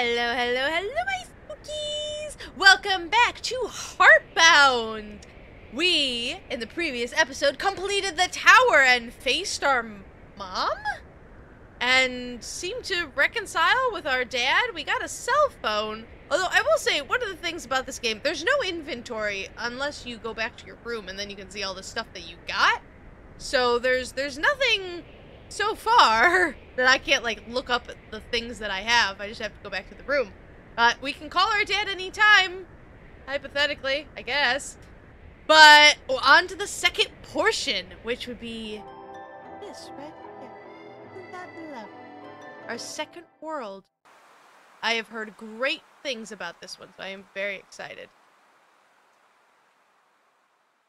Hello, hello, hello, my spookies! Welcome back to Heartbound! We, in the previous episode, completed the tower and faced our mom? And seemed to reconcile with our dad. We got a cell phone. Although, I will say, one of the things about this game, there's no inventory unless you go back to your room and then you can see all the stuff that you got. So there's there's nothing so far that I can't like look up the things that I have. I just have to go back to the room. But we can call our dad anytime, hypothetically, I guess. But on to the second portion, which would be this right here. That? Our second world. I have heard great things about this one, so I am very excited.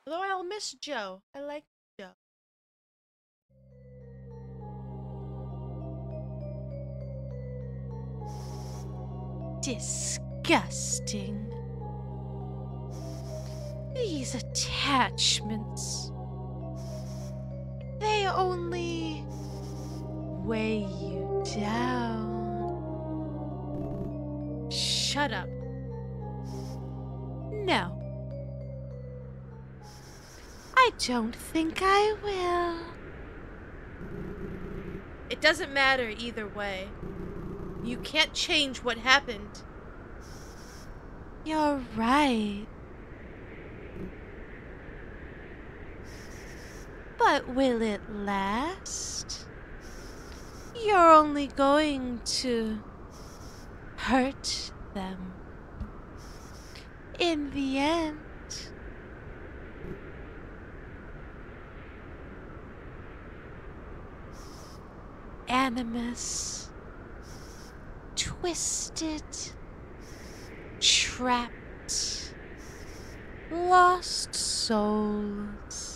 Although I'll miss Joe. I like Disgusting. These attachments. They only weigh you down. Shut up. No. I don't think I will. It doesn't matter either way. You can't change what happened. You're right. But will it last? You're only going to hurt them. In the end. Animus. Twisted. Trapped. Lost souls.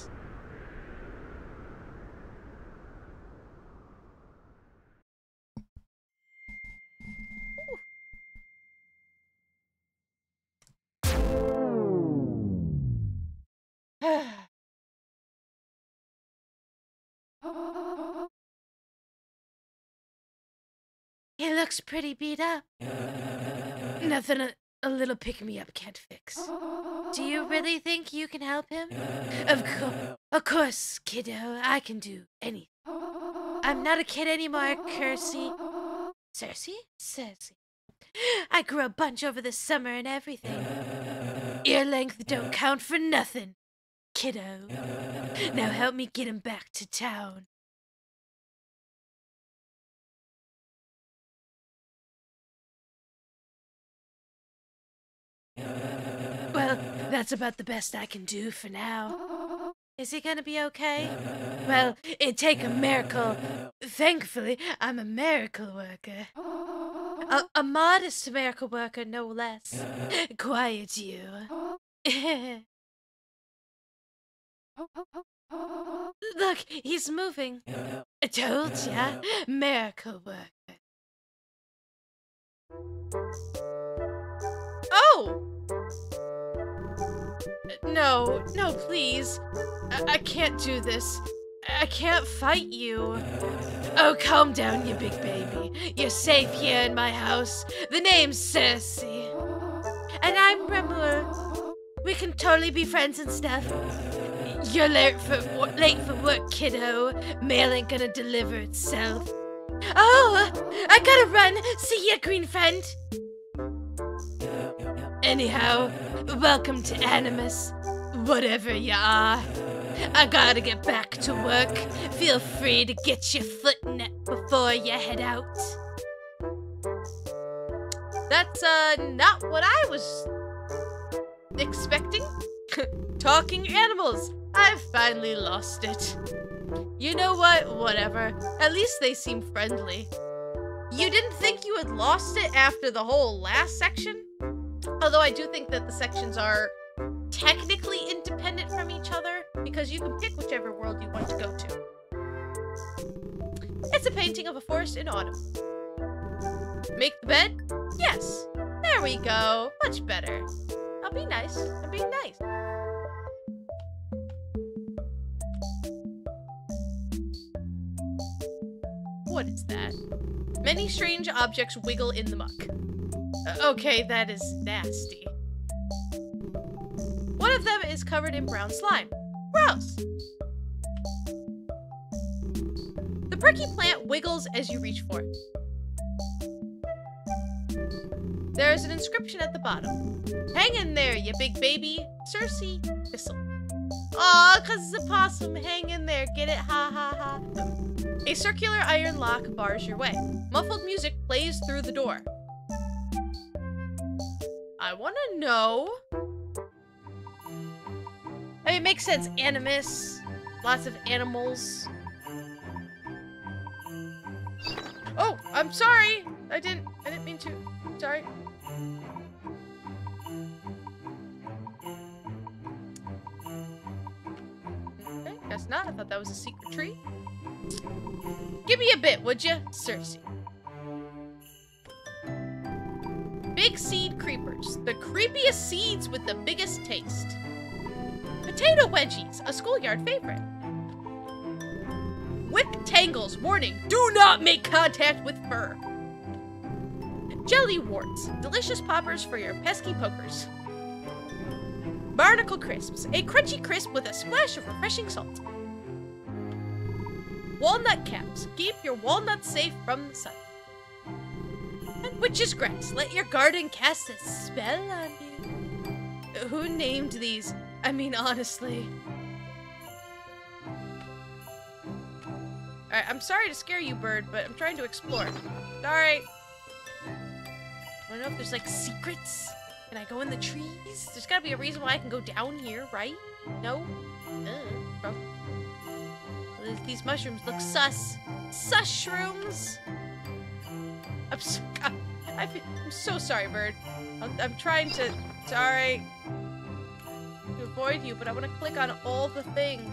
He looks pretty beat up. Nothing a, a little pick me up can't fix. Do you really think you can help him? Of course, of course, kiddo. I can do anything. I'm not a kid anymore, Kersey. Cersei? Cersei. I grew a bunch over the summer and everything. Ear length don't count for nothing, kiddo. Now help me get him back to town. Well, that's about the best I can do for now. Is he gonna be okay? Well, it'd take a miracle. Thankfully, I'm a miracle worker. A, a modest miracle worker, no less. Quiet, you. Look, he's moving. I told ya, miracle worker. Oh! No, no, please. I, I can't do this. I can't fight you. Oh, calm down, you big baby. You're safe here in my house. The name's Cersei. And I'm Ramul. We can totally be friends and stuff. You're late for, late for work, kiddo. Mail ain't gonna deliver itself. Oh, I gotta run. See ya, green friend. Anyhow, welcome to Animus. Whatever you are. I gotta get back to work. Feel free to get your foot in it before you head out. That's, uh, not what I was expecting. Talking animals. I've finally lost it. You know what? Whatever. At least they seem friendly. You didn't think you had lost it after the whole last section? Although I do think that the sections are technically independent from each other because you can pick whichever world you want to go to. It's a painting of a forest in autumn. Make the bed? Yes. There we go. Much better. I'll be nice. I'm being nice. What is that? Many strange objects wiggle in the muck. Okay, that is nasty. One of them is covered in brown slime. Gross! The pricky plant wiggles as you reach for it. There's an inscription at the bottom. Hang in there, you big baby. Cersei Thistle. Aw, cause it's a possum. Hang in there. Get it? Ha ha ha. A circular iron lock bars your way. Muffled music plays through the door. I want to know. I mean, it makes sense. Animus, lots of animals. Oh, I'm sorry. I didn't. I didn't mean to. Sorry. Okay, guess not. I thought that was a secret tree. Give me a bit, would you, Circe? Big seed creepers. The creepiest seeds with the biggest taste. Potato wedgies, a schoolyard favorite. Whip tangles, warning, do not make contact with fur. Jelly warts, delicious poppers for your pesky pokers. Barnacle crisps, a crunchy crisp with a splash of refreshing salt. Walnut caps, keep your walnuts safe from the sun. And witch's grass, let your garden cast a spell on you. Who named these? I mean, honestly. Alright, I'm sorry to scare you, bird, but I'm trying to explore. Sorry. I don't know if there's like secrets. Can I go in the trees? There's gotta be a reason why I can go down here, right? No? Uh, these mushrooms look sus. Sus shrooms! I'm so, I I'm so sorry, bird. I'm, I'm trying to, sorry, to avoid you, but I want to click on all the things.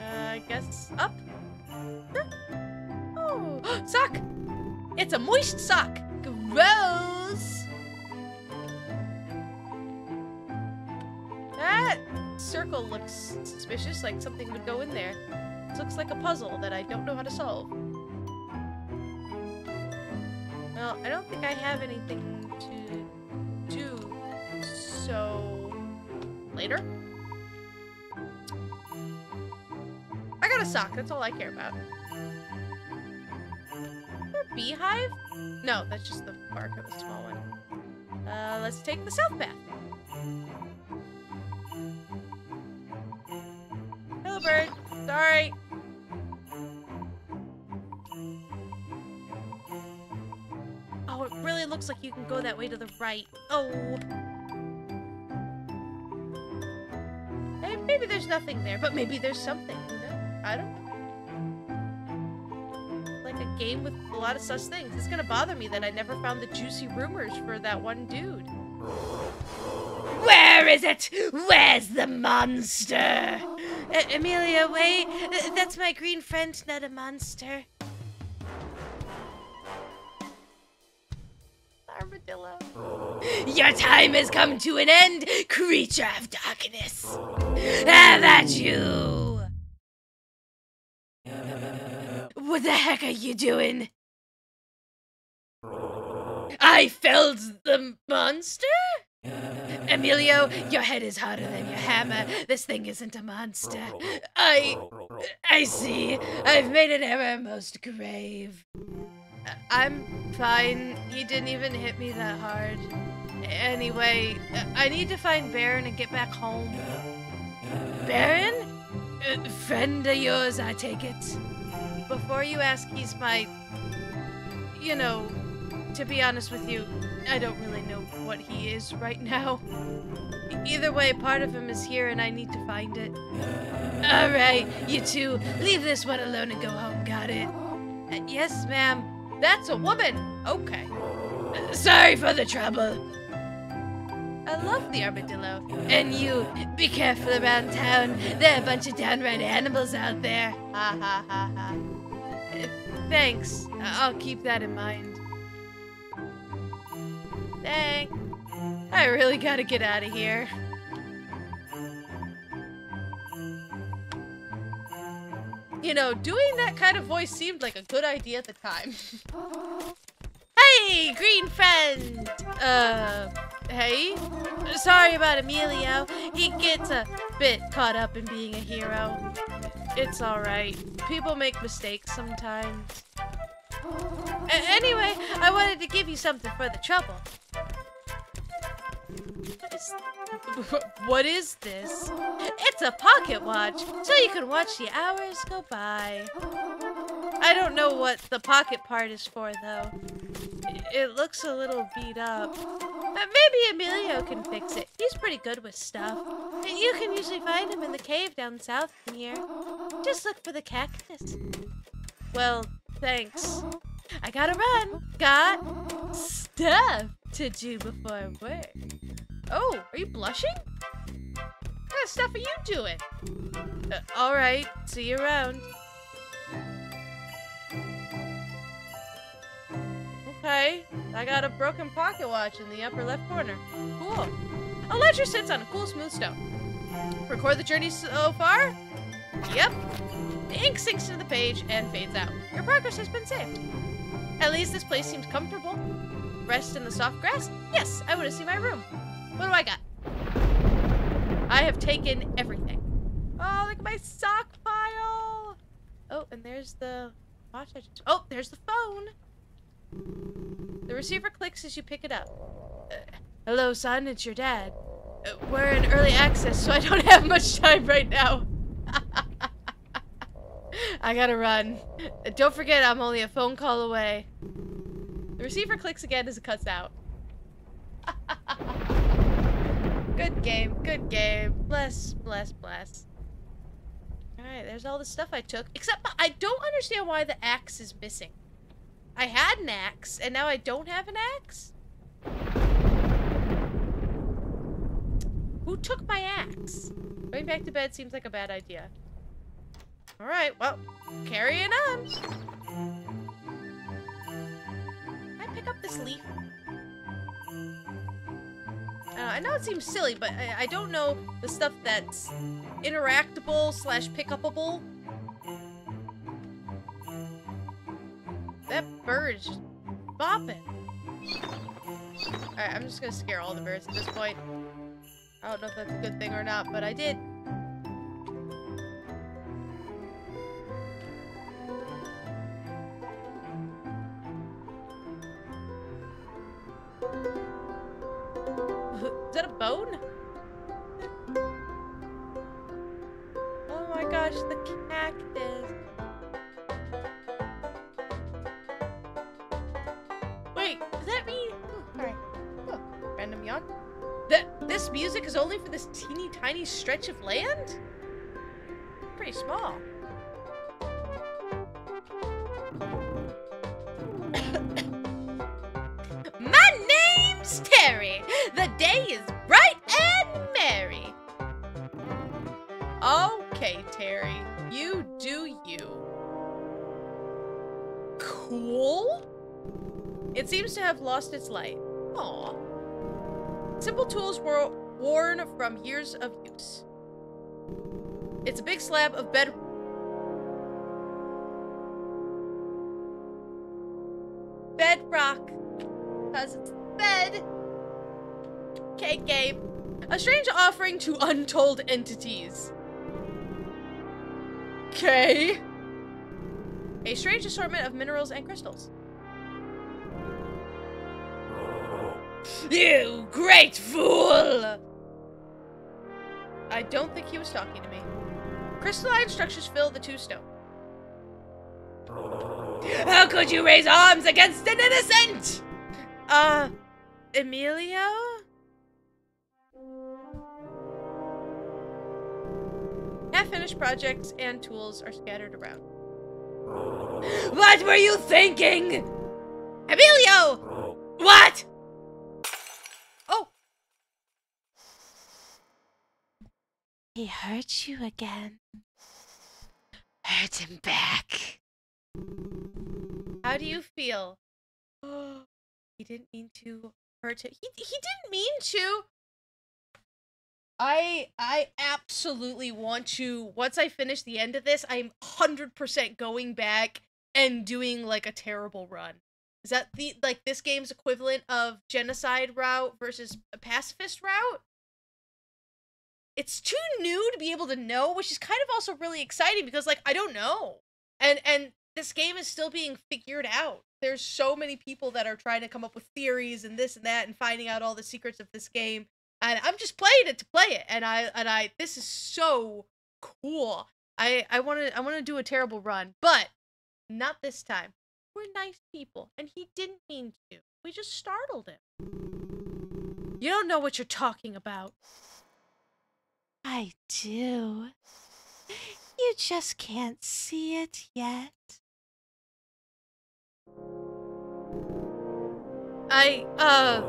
Uh, I guess up? Oh, sock! It's a moist sock! Gross! Circle looks suspicious, like something would go in there. This looks like a puzzle that I don't know how to solve. Well, I don't think I have anything to do, so... Later? I got a sock, that's all I care about. A beehive? No, that's just the bark of a small one. Uh, let's take the south path. Sorry. Oh, it really looks like you can go that way to the right. Oh. Hey, maybe there's nothing there, but maybe there's something. I don't know. Like a game with a lot of such things. It's gonna bother me that I never found the juicy rumors for that one dude. Where is it? Where's the monster? Uh, Amelia, wait. Uh, That's my green friend, not a monster. Armadillo. Your time has come to an end, creature of darkness. Have you. What the heck are you doing? I felled the monster? Emilio, your head is harder than your hammer. This thing isn't a monster. I. I see. I've made an error most grave. I'm fine. He didn't even hit me that hard. Anyway, I need to find Baron and get back home. Baron? Friend of yours, I take it. Before you ask, he's my. You know, to be honest with you, I don't really know what he is right now. Either way, part of him is here and I need to find it. Alright, you two, leave this one alone and go home, got it? Uh, yes, ma'am. That's a woman! Okay. Uh, sorry for the trouble. I love the armadillo. And you, be careful around town. There are a bunch of downright animals out there. Ha ha ha ha. Thanks. I'll keep that in mind. Thanks. I really gotta get out of here. You know, doing that kind of voice seemed like a good idea at the time. hey, green friend! Uh, hey? Sorry about Emilio. He gets a bit caught up in being a hero. It's alright. People make mistakes sometimes. A anyway, I wanted to give you something for the trouble. What is, what is this? It's a pocket watch, so you can watch the hours go by. I don't know what the pocket part is for, though. It looks a little beat up. Uh, maybe Emilio can fix it. He's pretty good with stuff. And you can usually find him in the cave down south from here. Just look for the cactus. Well, thanks. I gotta run. Got stuff to do before work. Oh, are you blushing? What kind of stuff are you doing? Uh, Alright, see you around. Okay, I got a broken pocket watch in the upper left corner. Cool. A ledger sits on a cool smooth stone. Record the journey so far? Yep. The ink sinks into the page and fades out. Your progress has been saved. At least this place seems comfortable. Rest in the soft grass? Yes, I want to see my room. What do I got? I have taken everything. Oh, look at my sock pile. Oh, and there's the watch. I just... Oh, there's the phone. The receiver clicks as you pick it up. Uh, hello, son. It's your dad. Uh, we're in early access, so I don't have much time right now. I gotta run. Uh, don't forget, I'm only a phone call away. The receiver clicks again as it cuts out. good game, good game. Bless, bless, bless. Alright, there's all the stuff I took. Except I don't understand why the axe is missing. I had an axe, and now I don't have an axe? Who took my axe? Going back to bed seems like a bad idea. Alright, well, carrying on. Can I pick up this leaf? Uh, I know it seems silly, but I, I don't know the stuff that's interactable slash pickupable. That bird's just bopping. Alright, I'm just gonna scare all the birds at this point. I don't know if that's a good thing or not, but I did. Have lost its light. Aw. Simple tools were worn from years of use. It's a big slab of bed. Bedrock. Because it's bed. Okay, Gabe. A strange offering to untold entities. Okay. A strange assortment of minerals and crystals. You great fool! I don't think he was talking to me. Crystalline structures fill the two stone. How could you raise arms against an innocent? Uh, Emilio? Half-finished projects and tools are scattered around. What were you thinking? Emilio! What? Oh. He hurt you again. Hurt him back. How do you feel? he didn't mean to hurt him. He, he didn't mean to. I I absolutely want to once I finish the end of this, I'm 100% going back and doing like a terrible run. Is that the like this game's equivalent of genocide route versus a pacifist route? It's too new to be able to know, which is kind of also really exciting because like I don't know. And and this game is still being figured out. There's so many people that are trying to come up with theories and this and that and finding out all the secrets of this game and I'm just playing it to play it. And I and I this is so cool. I I want to I want to do a terrible run, but not this time. We're nice people, and he didn't mean to. We just startled him. You don't know what you're talking about. I do. You just can't see it yet. I uh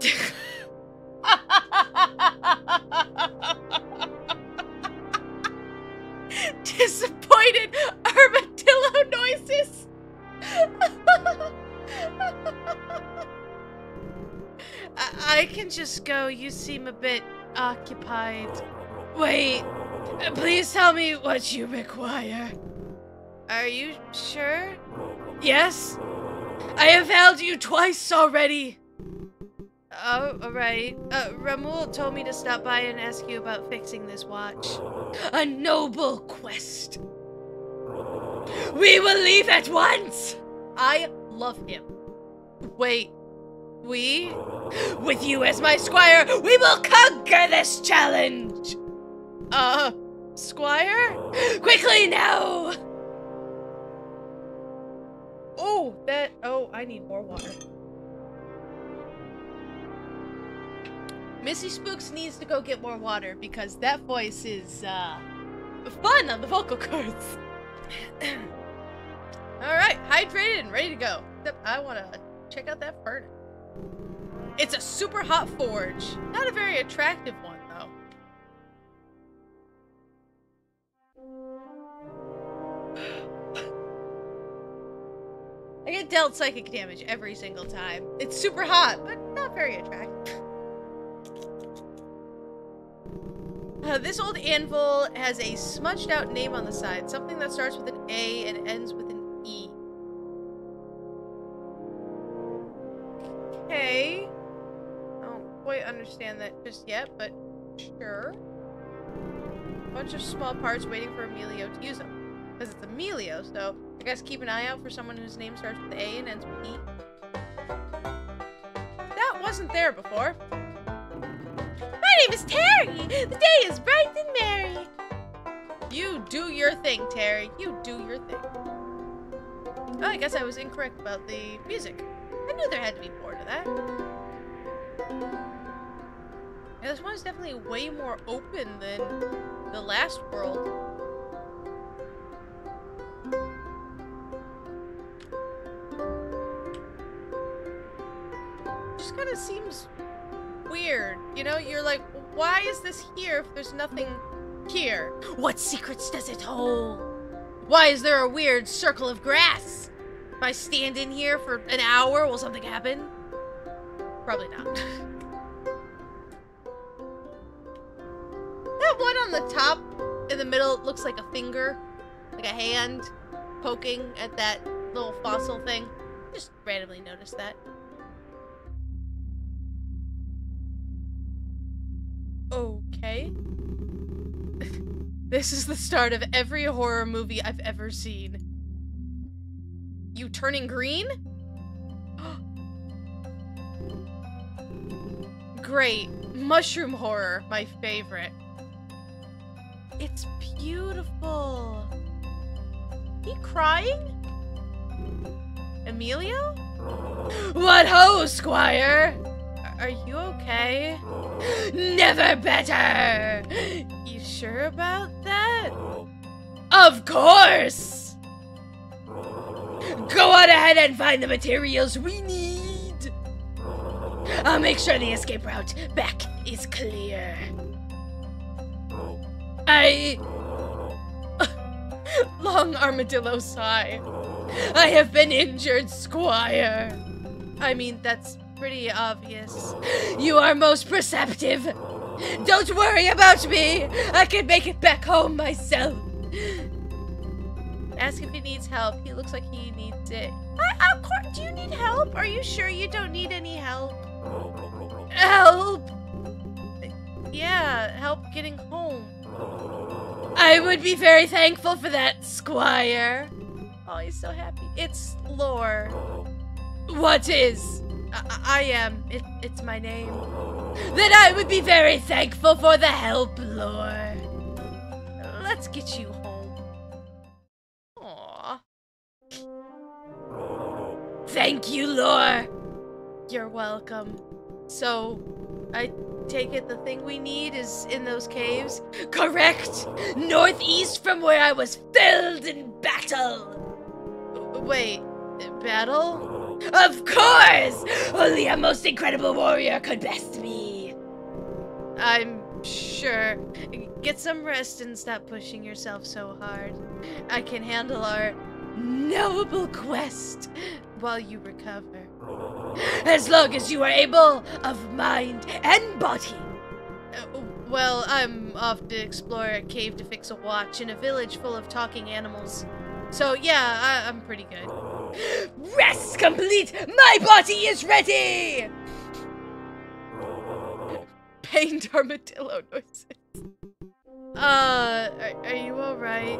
Disappointed armadillo noises. I-, I can just go. You seem a bit occupied. Wait, please tell me what you require. Are you sure? Yes. I have failed you twice already. Oh, alright. Uh, Ramul told me to stop by and ask you about fixing this watch. A noble quest. We will leave at once! I love him. Wait, we? With you as my squire, we will conquer this challenge! Uh, squire? Quickly now! Oh, that, oh, I need more water. Missy Spooks needs to go get more water because that voice is uh, fun on the vocal cords. Alright, hydrated and ready to go. I want to check out that furnace. It's a super hot forge. Not a very attractive one, though. I get dealt psychic damage every single time. It's super hot, but not very attractive. Uh, this old anvil has a smudged out name on the side, something that starts with an A and ends with understand that just yet, but sure. A bunch of small parts waiting for Emilio to use them. Because it's Emilio, so I guess keep an eye out for someone whose name starts with A and ends with E. That wasn't there before My name is Terry. The day is bright and merry. You do your thing, Terry. You do your thing. Oh, I guess I was incorrect about the music. I knew there had to be more to that. Is definitely way more open than the last world. Just kind of seems weird. You know, you're like, why is this here if there's nothing here? What secrets does it hold? Why is there a weird circle of grass? If I stand in here for an hour, will something happen? Probably not. top in the middle looks like a finger, like a hand poking at that little fossil thing. Just randomly noticed that. Okay. this is the start of every horror movie I've ever seen. You turning green? Great. Mushroom horror, my favorite. It's beautiful. He crying? Emilio? What ho, Squire? Are you okay? Never better! You sure about that? Of course! Go on ahead and find the materials we need! I'll make sure the escape route back is clear. I... Long armadillo sigh. I have been injured, Squire. I mean, that's pretty obvious. You are most perceptive. Don't worry about me. I can make it back home myself. Ask if he needs help. He looks like he needs it. I, of course, do you need help? Are you sure you don't need any help? Help! Yeah, help getting home. I would be very thankful for that, Squire. Oh, he's so happy. It's Lore. What is? I, I am. It, it's my name. Then I would be very thankful for the help, Lore. Let's get you home. Aww. Thank you, Lore. You're welcome. So, I take it the thing we need is in those caves? Correct! Northeast from where I was felled in battle! Wait, battle? Of course! Only a most incredible warrior could best me. I'm sure. Get some rest and stop pushing yourself so hard. I can handle our noble quest while you recover. As long as you are able of mind and body. Uh, well, I'm off to explore a cave to fix a watch in a village full of talking animals. So, yeah, I, I'm pretty good. Rest complete! My body is ready! Pained armadillo noises. Uh, are, are you alright?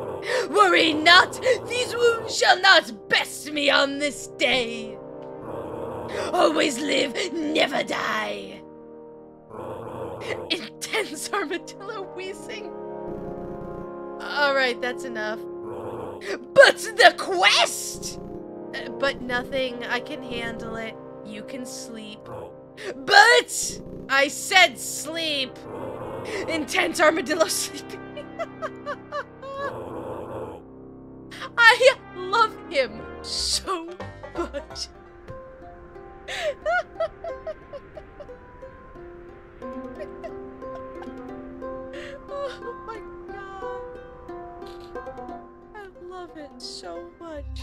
Worry not! These wounds shall not best me on this day! Always live, never die! Intense armadillo wheezing. Alright, that's enough. But the quest! Uh, but nothing, I can handle it. You can sleep. But! I said sleep! Intense armadillo sleeping. I love him so much. oh my god. I love it so much.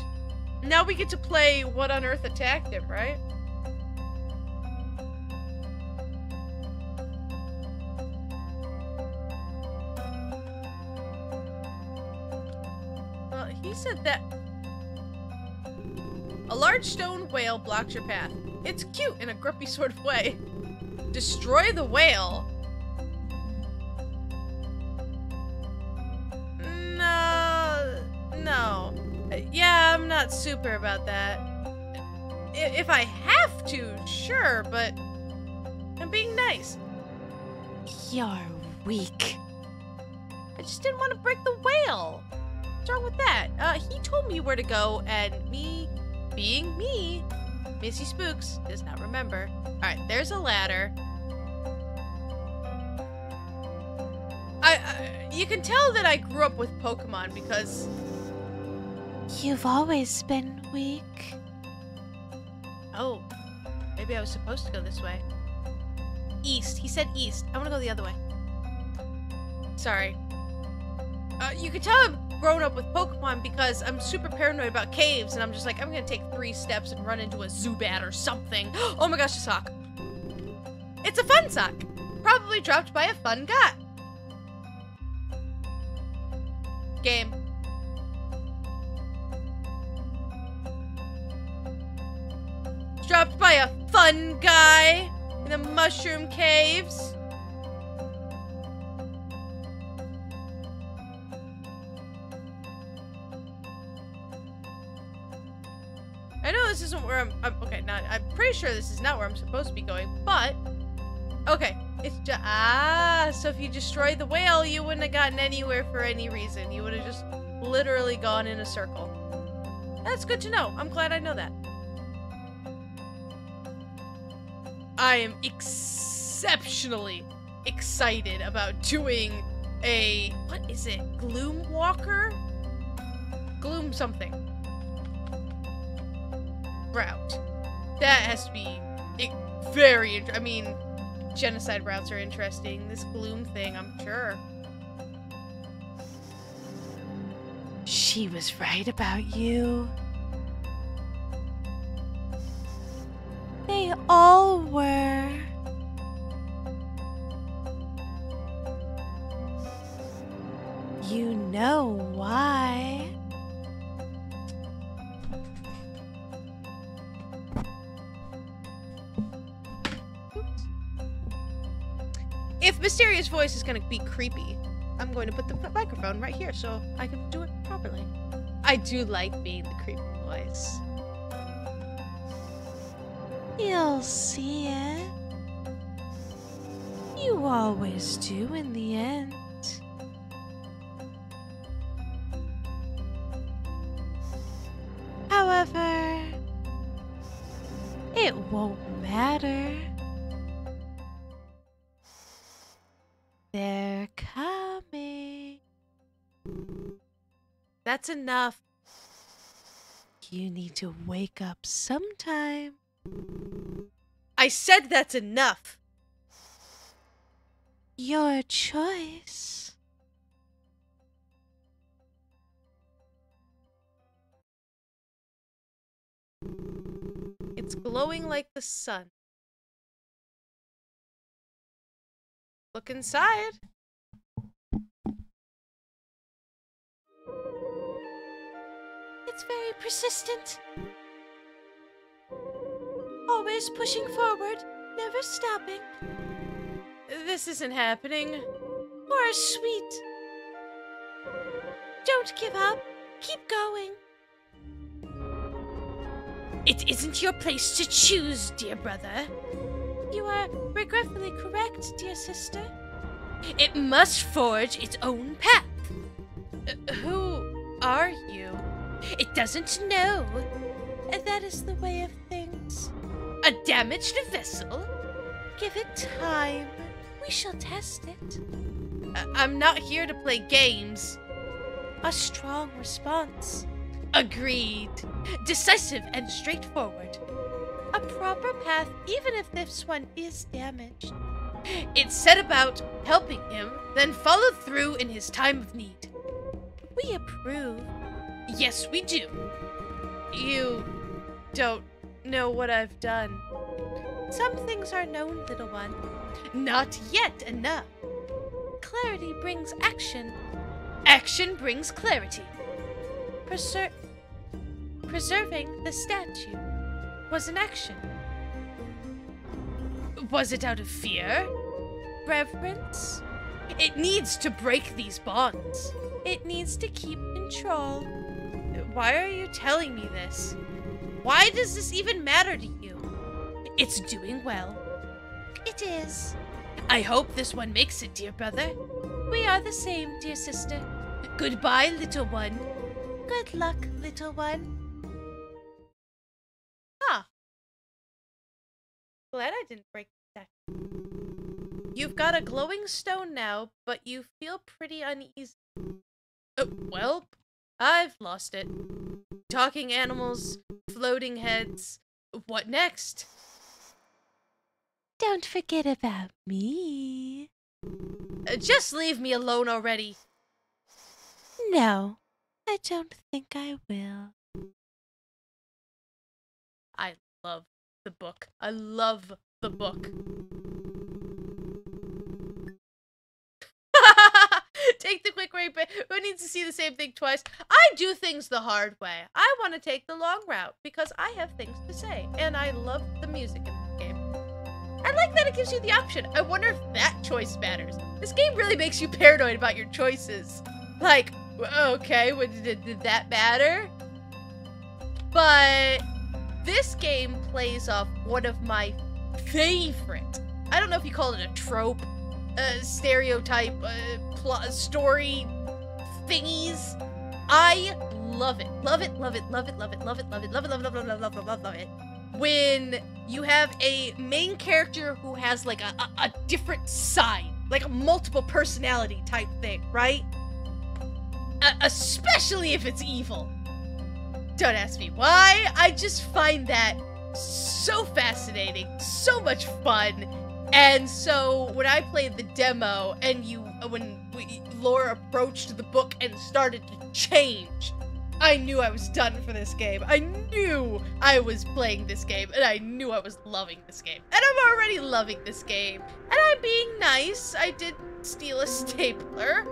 Now we get to play What on Earth Attacked Him, right? Well, he said that a large stone whale blocks your path. It's cute in a grumpy sort of way. Destroy the whale. No, no. Yeah, I'm not super about that. If I have to, sure, but I'm being nice. You're weak. I just didn't want to break the whale. What's wrong with that? Uh, he told me where to go, and me being me, Missy Spooks does not remember. Alright, there's a ladder. I, I, you can tell that I grew up with Pokemon because You've always been weak. oh, maybe I was supposed to go this way. East. He said east. I want to go the other way. Sorry. Uh, you can tell I've grown up with Pokemon because I'm super paranoid about caves, and I'm just like, I'm gonna take three steps and run into a Zubat or something. Oh my gosh, a sock. It's a fun sock. Probably dropped by a fun guy. Game. Dropped by a fun guy in the mushroom caves. Isn't where I'm, I'm okay, not I'm pretty sure this is not where I'm supposed to be going, but okay. It's just ah, so if you destroyed the whale, you wouldn't have gotten anywhere for any reason. You would have just literally gone in a circle. That's good to know. I'm glad I know that. I am exceptionally excited about doing a what is it? Gloom Walker? Gloom something route. That has to be very. I mean, genocide routes are interesting. This gloom thing, I'm sure. She was right about you. They all were. You know why. Mysterious voice is gonna be creepy. I'm going to put the microphone right here so I can do it properly. I do like being the creepy voice. You'll see it. You always do in the end. That's enough. You need to wake up sometime. I said that's enough. Your choice. It's glowing like the sun. Look inside. It's very persistent. Always pushing forward, never stopping. This isn't happening. Or sweet. Don't give up. Keep going. It isn't your place to choose, dear brother. You are regretfully correct, dear sister. It must forge its own path. Uh, who are you? It doesn't know. And that is the way of things. A damaged vessel? Give it time. We shall test it. I- I'm not here to play games. A strong response. Agreed. Decisive and straightforward. A proper path, even if this one is damaged. It set about helping him, then followed through in his time of need. We approve. Yes, we do. You don't know what I've done. Some things are known, little one. Not yet enough. Clarity brings action. Action brings clarity. Preser- preserving the statue was an action. Was it out of fear? Reverence. It needs to break these bonds. It needs to keep control. Why are you telling me this? Why does this even matter to you? It's doing well. It is. I hope this one makes it, dear brother. We are the same, dear sister. Goodbye, little one. Good luck, little one. Huh. Glad I didn't break that. You've got a glowing stone now, but you feel pretty uneasy. Uh, well, I've lost it. Talking animals, floating heads. What next? Don't forget about me. Uh, just leave me alone already. No, I don't think I will. I love the book. I love the book. take the quick way, but who needs to see the same thing twice? I do things the hard way. I want to take the long route because I have things to say, and I love the music in this game. I like that it gives you the option. I wonder if that choice matters. This game really makes you paranoid about your choices. Like, okay, did, did that matter? But this game plays off one of my favorite. I don't know if you call it a trope, stereotype, a plot, story thingies. I love it, love it, love it, love it, love it, love it, love it, love it, love it, love it, love it, love it, love it, love it. When you have a main character who has like a, a, a different side, like a multiple personality type thing, right? Uh, especially if it's evil. Don't ask me why. I just find that so fascinating, so much fun. And so when I played the demo and you uh, when we, Laura approached the book and started to change, I knew I was done for this game. I knew I was playing this game and I knew I was loving this game. And I'm already loving this game. And I'm being nice. I did steal a stapler.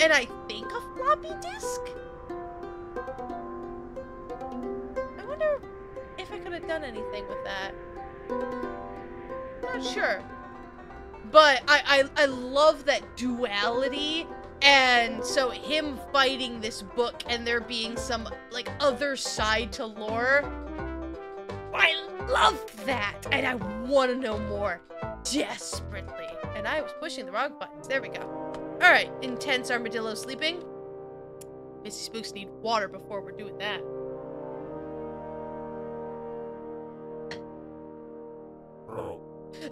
And I think a floppy disk. I wonder if I could have done anything with that. Not sure. But I, I I love that duality and so him fighting this book and there being some like other side to lore. I love that and I want to know more desperately. And I was pushing the wrong buttons. There we go. All right, intense armadillo sleeping. Missy Spooks need water before we're doing that.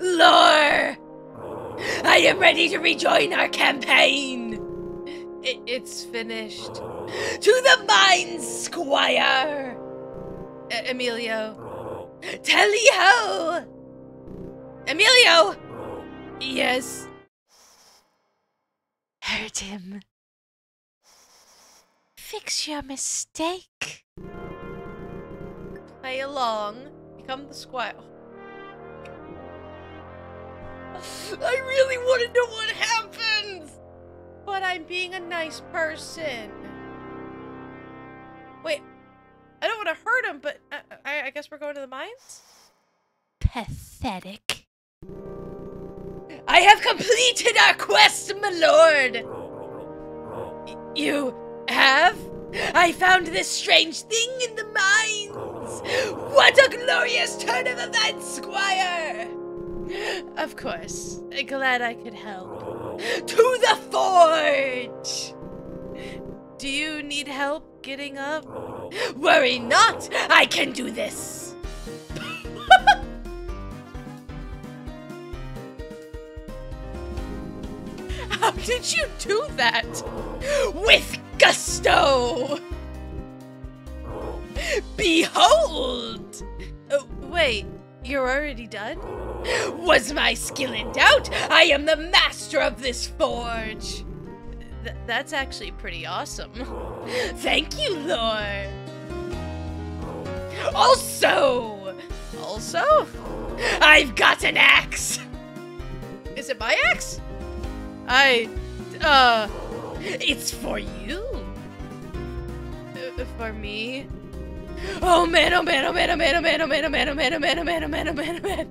Lore! I am ready to rejoin our campaign! It, it's finished. To the mines, Squire! E- Emilio. Tally ho! Emilio! Yes. Hurt him. Fix your mistake. Play along. Become the squire. I really want to know what happens! But I'm being a nice person. Wait, I don't want to hurt him, but I, I, I guess we're going to the mines? Pathetic. I have completed our quest, my lord! You have? I found this strange thing in the mines! What a glorious turn of events, Squire! Of course. Glad I could help. To the forge! Do you need help getting up? Worry not! I can do this! How did you do that? With gusto! Behold! Oh, wait, you're already done? Was my skill in doubt? I am the master of this forge! Th- that's actually pretty awesome. Thank you, Lord! Also! Also? I've got an axe! Is it my axe? I, uh, it's for you. Uh, for me? Oh man, oh man, oh man, oh man, oh man, oh man, oh man, oh man, oh man, oh man, oh man, oh man, oh man.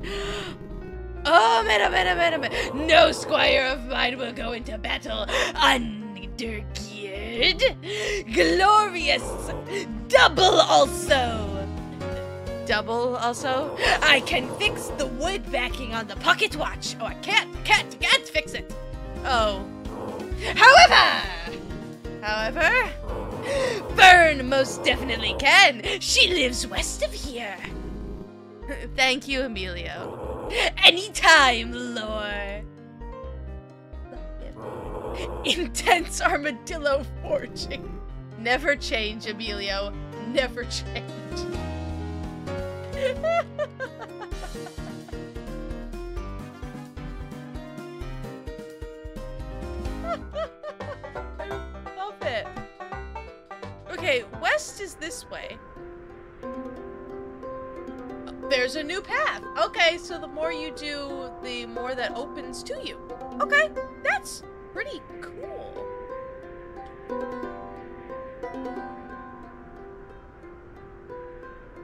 Oh man, oh man, oh man, oh man. No squire of mine will go into battle undergeared. Glorious. Double also. Double also? I can fix the wood backing on the pocket watch. Oh, I can't, can't, can't fix it. Oh. However, however, Fern most definitely can. She lives west of here. Thank you, Emilio. Anytime, Lore. Intense armadillo forging. Never change, Emilio. Never change. Is this way. There's a new path. Okay, so the more you do, the more that opens to you. Okay, that's pretty cool.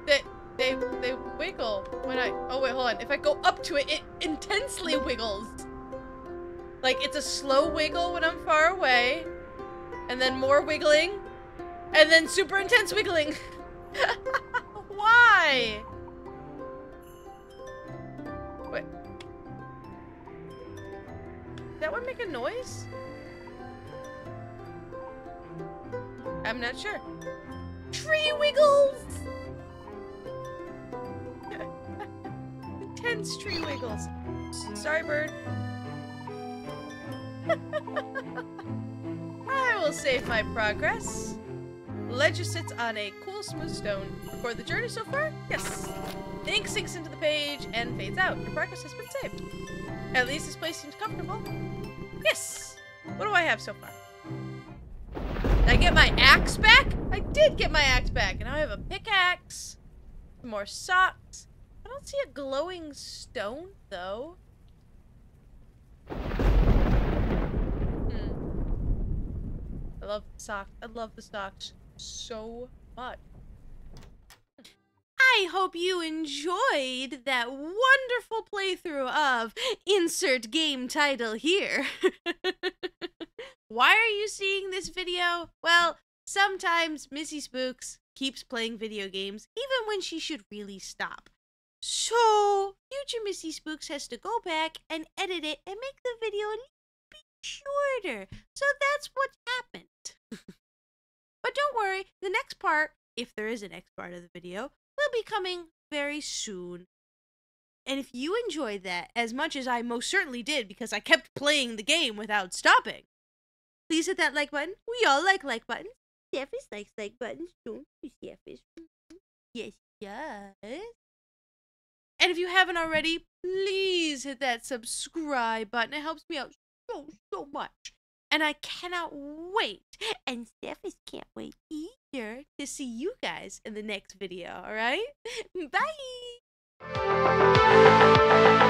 They they they wiggle when I oh wait hold on if I go up to it it intensely wiggles. Like it's a slow wiggle when I'm far away, and then more wiggling, and then super intense wiggling. Why? Wait. That one make a noise? I'm not sure. Tree wiggles! Intense tree wiggles. Sorry, bird. I will save my progress. Ledger sits on a cool smooth stone. For the journey so far? Yes. Ink sinks into the page and fades out. Your progress has been saved. At least this place seems comfortable. Yes. What do I have so far? Did I get my axe back? I did get my axe back. And now I have a pickaxe. Some more socks. I don't see a glowing stone, though. Hmm. I love the socks. I love the socks so much. I hope you enjoyed that wonderful playthrough of insert game title here. Why are you seeing this video? Well, sometimes Missy Spooks keeps playing video games even when she should really stop. So, future Missy Spooks has to go back and edit it and make the video a little bit shorter. So that's what happened. but don't worry, the next part, if there is a next part of the video, will be coming very soon. And if you enjoyed that as much as I most certainly did because I kept playing the game without stopping, please hit that like button. We all like like buttons. Cephas likes like buttons, don't you, Cephas? Yes, yes. And if you haven't already, please hit that subscribe button. It helps me out so, so much. And I cannot wait, and Cephas can't wait either, to see you guys in the next video, alright? Bye!